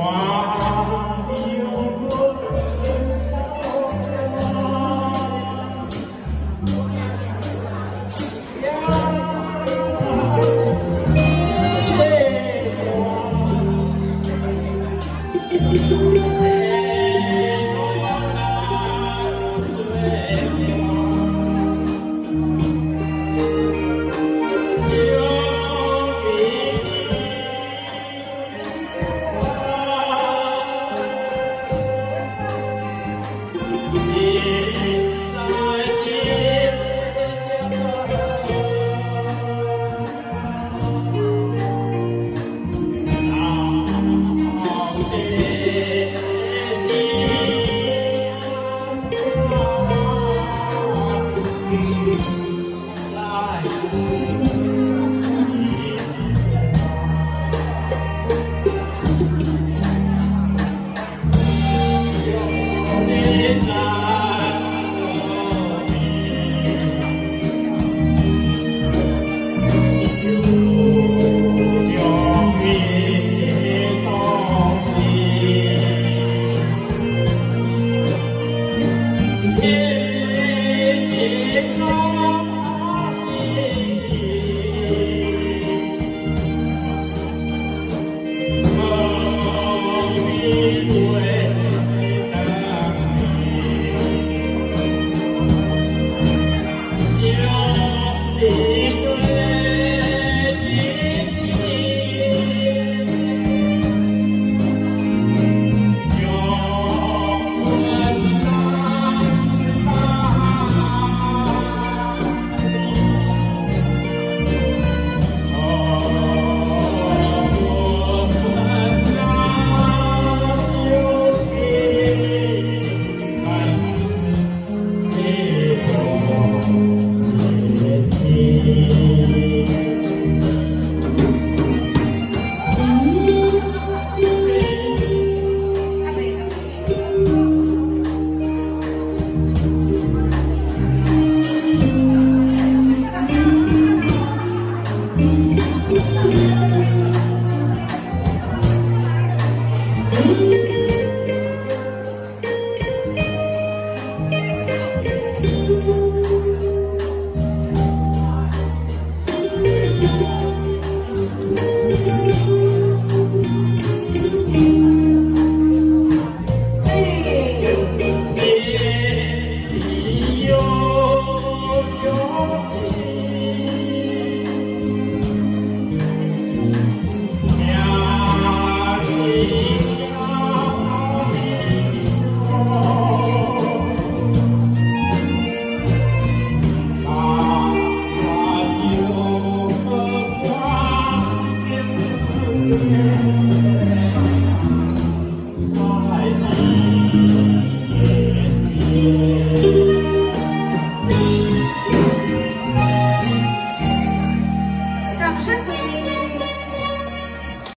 one. Angel.